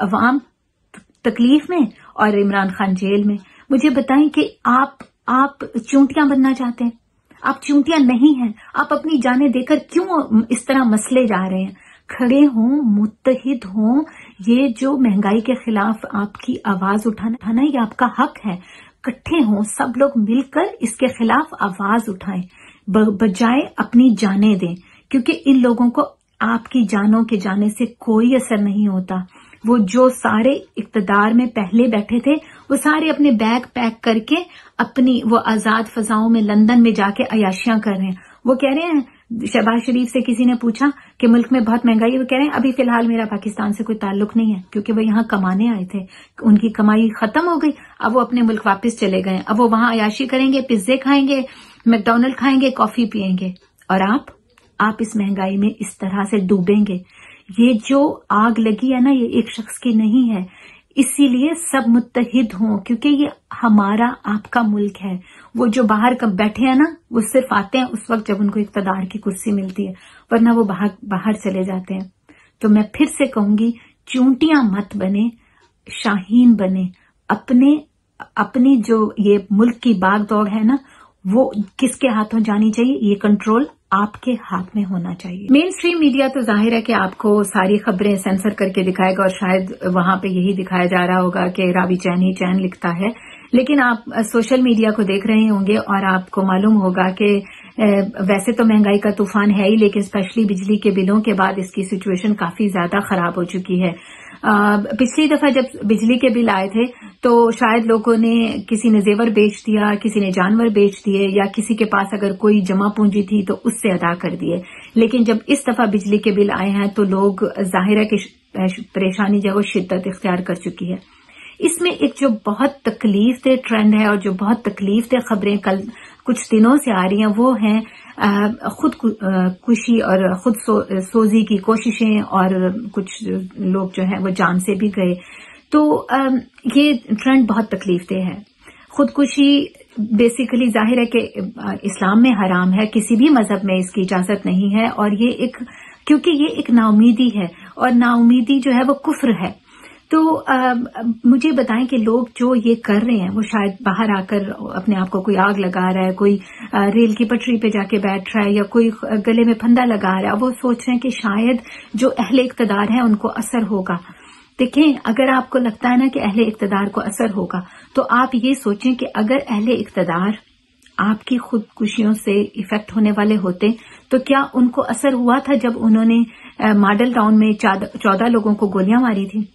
अवाम तकलीफ़ में और इमरान खान जेल में। मुझे बताएँ कि आप आप चूंटियाँ बनना चाहते हैं। आप चूंटियाँ नहीं हैं। आप अपनी जाने देकर क्यों इस तरह मसले जा रहे हैं? खड़े हों मुतहिद हों। ये जो महँगाई के खिलाफ आपकी आवाज़ उठाना ना ये आपका हक है। इकट्ठे हों, सब लोग मिलकर इसके खिलाफ आवाज़ उठाएँ। बजाय अपनी जाने दें। क्योंकि इन लोगों को आपकी जानों के जाने से कोई असर नहीं होता। वो जो सारे इकतदार में पहले बैठे थे, वो सारे अपने बैग पैक करके अपनी वो आज़ाद फजाओं में लंदन में जाके अयाशियाँ कर रहे हैं। वो कह रहे हैं, शहबाज शरीफ से किसी ने पूछा कि मुल्क में बहुत महँगाई वो कह रहे हैं, अभी फ़िलहाल मेरा पाकिस्तान से कोई ताल्लुक नहीं है, क्योंकि वो यहाँ कमाने आए थे। उनकी कमाई खत्म हो गई, अब वो अपने मुल्क वापस चले गए। अब वो वहाँ अयाशी करेंगे, पिज्जे खाएँगे, मैकडोनल्ड खाएँगे, कॉफ़ी पियेंगे और आप आप इस महँगाई में इस तरह से डूबेंगे। ये जो आग लगी है ना, ये एक शख्स की नहीं है। इसीलिए सब मुतहिद हों, क्योंकि ये हमारा आपका मुल्क है। वो जो बाहर कब बैठे हैं ना, वो सिर्फ़ आते हैं, उस वक्त जब उनको इकतदार की कुर्सी मिलती है, वरना वो बाहर बाहर चले जाते हैं। तो मैं फिर से कहूँगी, चूंटियाँ मत बने, शाहीन बने। अपने, अपनी जो ये मुल्क की बाग दौड़ है ना, वो किसके हाथों जानी चाहिए? ये कंट्रोल आपके हाथ में होना चाहिए। मेन स्ट्रीम मीडिया तो ज़ाहिर है कि आपको सारी खबरें सेंसर करके दिखाएगा और शायद वहाँ पे यही दिखाया जा रहा होगा कि रावी चैन ही चैन लिखता है। लेकिन आप सोशल मीडिया को देख रहे होंगे और आपको मालूम होगा कि वैसे तो महँगाई का तूफ़ान है ही, लेकिन स्पेशली बिजली के बिलों के बाद इसकी सिचुएशन काफ़ी ज़्यादा खराब हो चुकी है। पिछली दफ़ा जब बिजली के बिल आए थे तो शायद लोगों ने किसी ने जेवर बेच दिया, किसी ने जानवर बेच दिए, या किसी के पास अगर कोई जमा पूंजी थी तो उससे अदा कर दिए। लेकिन जब इस दफ़ा बिजली के बिल आए हैं तो लोग ज़ाहिर है कि परेशानी जो है वो शिद्दत इख्तियार कर चुकी है। इसमें एक जो बहुत तकलीफ़ दे ट्रेंड है और जो बहुत तकलीफ़ दे खबरें कल कुछ दिनों से आ रही हैं वो हैं खुद कुशी और खुद सो, सोजी की कोशिशें और कुछ लोग जो हैं वो जान से भी गए। तो ये ट्रेंड बहुत तकलीफ़ दे है। खुदकुशी बेसिकली ज़ाहिर है कि इस्लाम में हराम है किसी भी मज़हब में इसकी इजाज़त नहीं है और ये एक क्योंकि ये एक नाउमीदी है और नाउमीदी जो है वो कुफ्र है। तो आ, मुझे बताएँ कि लोग जो ये कर रहे हैं वो शायद बाहर आकर अपने आप को कोई आग लगा रहा है कोई आ, रेल की पटरी पे जाके बैठ रहा है या कोई गले में फंदा लगा रहा है वो सोच रहे हैं कि शायद जो अहले इकतदार है उनको असर होगा। देखें अगर आपको लगता है ना कि अहले इकतदार को असर होगा तो आप ये सोचें कि अगर अहले इकतदार आपकी खुदकुशियों से इफ़ेक्ट होने वाले होते तो क्या उनको असर हुआ था जब उन्होंने मॉडल टाउन में चौदह लोगों को गोलियाँ मारी थी?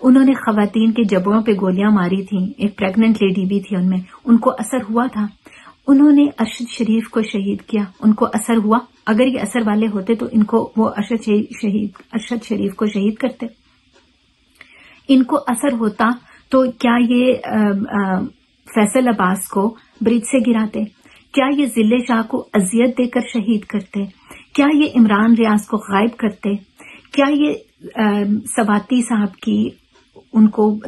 उन्होंने खातन के जबड़ों पे गोलियाँ मारी थी। एक प्रेग्नेंट लेडी भी थी उनमें। उनको असर हुआ था। उन्होंने अरशद शरीफ को शहीद किया। उनको असर हुआ। अगर ये असर वाले होते तो इनको वो अरशद शहीद अरशद शरीफ को शहीद करते। इनको असर होता तो क्या ये आ, आ, फैसल अब्बास को ब्रिज से गिराते? क्या ये ज़िले शाह को अजियत देकर शहीद करते? क्या ये इमरान रियाज को गायब करते? क्या ये सवाती साहब की उनको,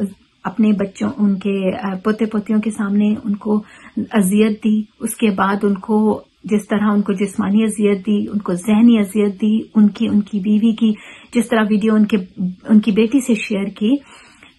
अपने बच्चों, उनके पोते पोतियों के सामने उनको अजियत दी। उसके बाद उनको जिस तरह उनको जिस्मानी अजियत दी, उनको जहनी अजियत दी, उनकी उनकी बीवी की, जिस तरह वीडियो उनके, उनकी बेटी से शेयर की,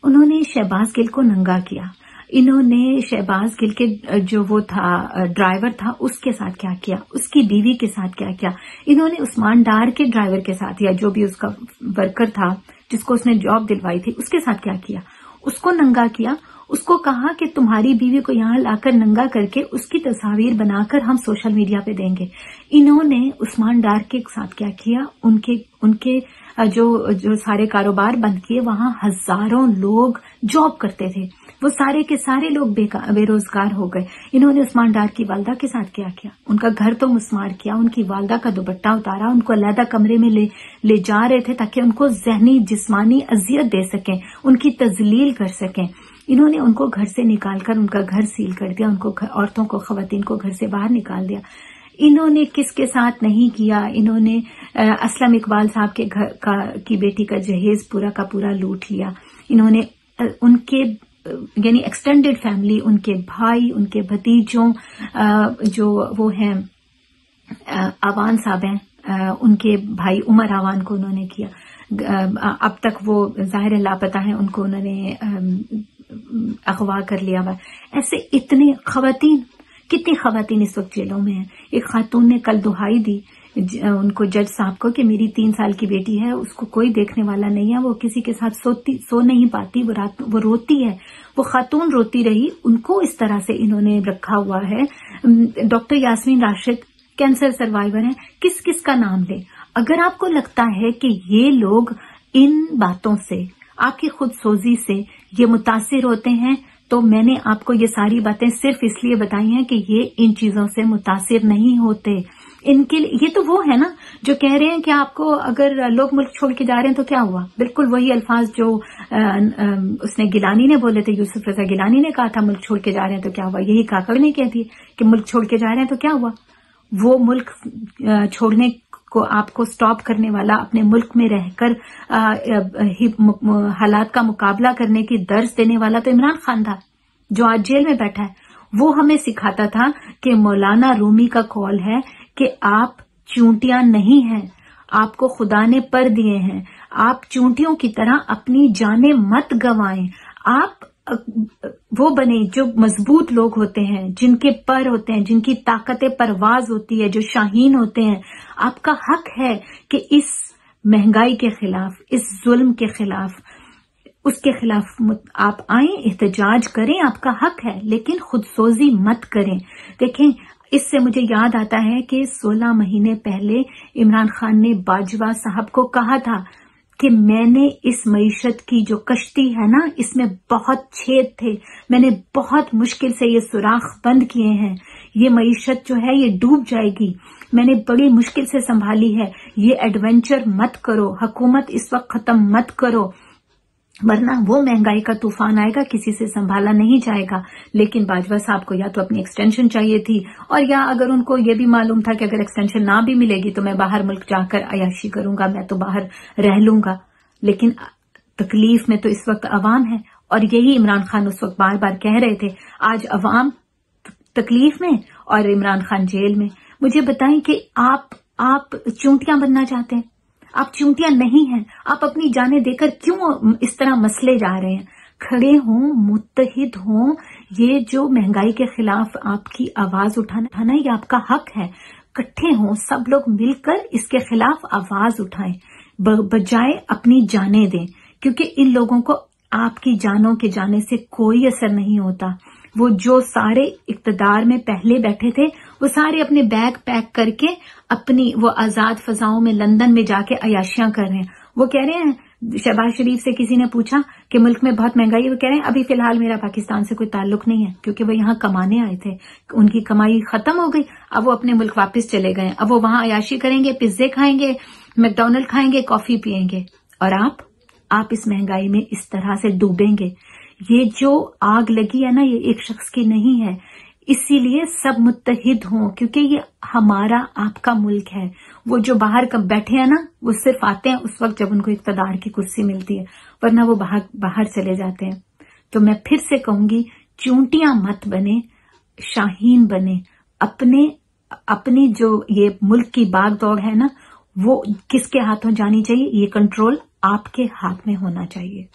उन्होंने शहबाज गिल को नंगा किया। इन्होंने शहबाज गिल के जो वो था ड्राइवर था, उसके साथ क्या किया? उसकी बीवी के साथ क्या किया? इन्होंने उस्मान डार के ड्राइवर के साथ या जो भी उसका वर्कर था। जिसको उसने जॉब दिलवाई थी उसके साथ क्या किया? उसको नंगा किया उसको कहा कि तुम्हारी बीवी को यहाँ लाकर नंगा करके उसकी तस्वीर बनाकर हम सोशल मीडिया पे देंगे। इन्होंने उस्मान डार के साथ क्या किया? उनके उनके जो जो सारे कारोबार बंद किए, वहाँ हज़ारों लोग जॉब करते थे। वो सारे के सारे लोग बेरोजगार हो गए। इन्होंने उस्मान डार की वालदा के साथ क्या किया? उनका घर तो मुस्मार किया, उनकी वालदा का दुपट्टा उतारा, उनको अलहदा कमरे में ले ले जा रहे थे ताकि उनको जहनी, जिस्मानी अजियत दे सकें, उनकी तजलील कर सकें। इन्होंने उनको घर से निकालकर, उनका घर सील कर दिया, उनको औरतों को खातन को घर से बाहर निकाल दिया। इन्होंने किसके साथ नहीं किया? इन्होंने असलम इकबाल साहब के घर का, की बेटी का जहेज पूरा का पूरा लूट लिया। इन्होंने उनके यानी एक्सटेंडेड फैमिली उनके भाई, उनके भतीजों जो वो हैं आवान साहब हैं उनके भाई उमर आवान को उन्होंने किया। अब तक वो ज़ाहिर लापता है, उनको उन्होंने अगवा कर लिया हुआ ऐसे इतने खातन कितनी खातन इस वक्त जेलों में हैं। एक खातून ने कल दुहाई दी उनको जज साहब को कि मेरी तीन साल की बेटी है, उसको कोई देखने वाला नहीं है, वो किसी के साथ सोती, सो नहीं पाती, वो रात, वो रोती है। वो खातून रोती रही, उनको इस तरह से इन्होंने रखा हुआ है। Doctor Yasmin Rashid, cancer survivor है किस किस का नाम ले? अगर आपको लगता है कि ये लोग इन बातों से आपकी खुद सोजी से ये मुतासर होते हैं तो मैंने आपको ये सारी बातें सिर्फ़ इसलिए बताई हैं कि ये इन चीज़ों से मुतासर नहीं होते। इनके लिए ये तो वो है ना जो कह रहे हैं कि आपको अगर लोग मुल्क छोड़ के जा रहे हैं तो क्या हुआ? बिल्कुल वही अल्फाज जो आ, आ, उसने गिलानी ने बोले थे यूसुफ रजा गिलानी ने कहा था मुल्क छोड़ के जा रहे हैं तो क्या हुआ? यही काकड़ ने कह दिया कि मुल्क छोड़ के जा रहे हैं तो क्या हुआ? वो मुल्क छोड़ने को, आपको स्टॉप करने वाला अपने मुल्क में रहकर हालात का मुकाबला करने की दर्ज देने वाला तो इमरान खान था, जो आज जेल में बैठा है। वो हमें सिखाता था कि मौलाना रूमी का कॉल है कि आप चूंटियाँ नहीं हैं, आपको खुदा ने पर दिए हैं। आप चूंटियों की तरह अपनी जाने मत गवाएँ। आप वो बने जो मज़बूत लोग होते हैं, जिनके पर होते हैं, जिनकी ताकत परवाज होती है, जो शाहीन होते हैं। आपका हक है कि इस महँगाई के खिलाफ, इस जुल्म के खिलाफ, उसके खिलाफ आप आए, एहतजाज करें, आपका हक है, लेकिन खुदसोजी मत करें। देखें, इससे मुझे याद आता है कि 16 महीने पहले इमरान खान ने बाजवा साहब को कहा था कि मैंने इस मीशत की जो कश्ती है ना, इसमें बहुत छेद थे। मैंने बहुत मुश्किल से ये सुराख बंद किए हैं। ये मीशत जो है, ये डूब जाएगी। मैंने बड़ी मुश्किल से संभाली है। ये एडवेंचर मत करो। हकूमत इस वक्त खत्म मत करो। वरना वो महँगाई का तूफ़ान आएगा, किसी से संभाला नहीं जाएगा। लेकिन बाजवा साहब को या तो अपनी एक्सटेंशन चाहिए थी, और या अगर उनको ये भी मालूम था कि अगर एक्सटेंशन ना भी मिलेगी तो मैं बाहर मुल्क जाकर अयाशी करूँगा, मैं तो बाहर रह लूँगा। लेकिन तकलीफ़ में तो इस वक्त अवाम है, और यही इमरान खान उस वक्त बार बार कह रहे थे, आज अवाम तकलीफ़ में और इमरान खान जेल में। मुझे बताएँ कि आप आप चूंटियाँ बनना चाहते हैं? आप चूंटियाँ नहीं हैं। आप अपनी जाने देकर क्यों इस तरह मसले जा रहे हैं? खड़े हों मुतहिद हों। ये जो महँगाई के खिलाफ आपकी आवाज़ उठाना ये आपका हक है। इकट्ठे हों, सब लोग मिलकर इसके खिलाफ आवाज़ उठाएँ। बजाय अपनी जाने दें। क्योंकि इन लोगों को आपकी जानों के जाने से कोई असर नहीं होता। वो जो सारे इकतदार में पहले बैठे थे, वो सारे अपने बैग पैक करके अपनी वो आज़ाद फजाओं में लंदन में जाके अयाशियाँ कर रहे हैं। वो कह रहे हैं, शहबाज शरीफ से किसी ने पूछा कि मुल्क में बहुत महँगाई वो कह रहे हैं, अभी फ़िलहाल मेरा पाकिस्तान से कोई ताल्लुक नहीं है, क्योंकि वो यहाँ कमाने आए थे। उनकी कमाई खत्म हो गई, अब वो अपने मुल्क वापस चले गए अब वो वहाँ अयाशी करेंगे, पिज्जे खाएँगे, मैकडोनल्ड खाएँगे, कॉफ़ी पियेंगे और आप आप इस महँगाई में इस तरह से डूबेंगे। ये जो आग लगी है ना, ये एक शख्स की नहीं है। इसीलिए सब मुतहिद हों, क्योंकि ये हमारा आपका मुल्क है। वो जो बाहर कब बैठे हैं ना, वो सिर्फ़ आते हैं उस वक्त जब उनको इकतदार की कुर्सी मिलती है, वरना वो बाहर बाहर चले जाते हैं। तो मैं फिर से कहूँगी, चूंटियाँ मत बने, शाहीन बने। अपने, अपनी जो ये मुल्क की बाग दौड़ है ना, वो किसके हाथों जानी चाहिए? ये कंट्रोल आपके हाथ में होना चाहिए।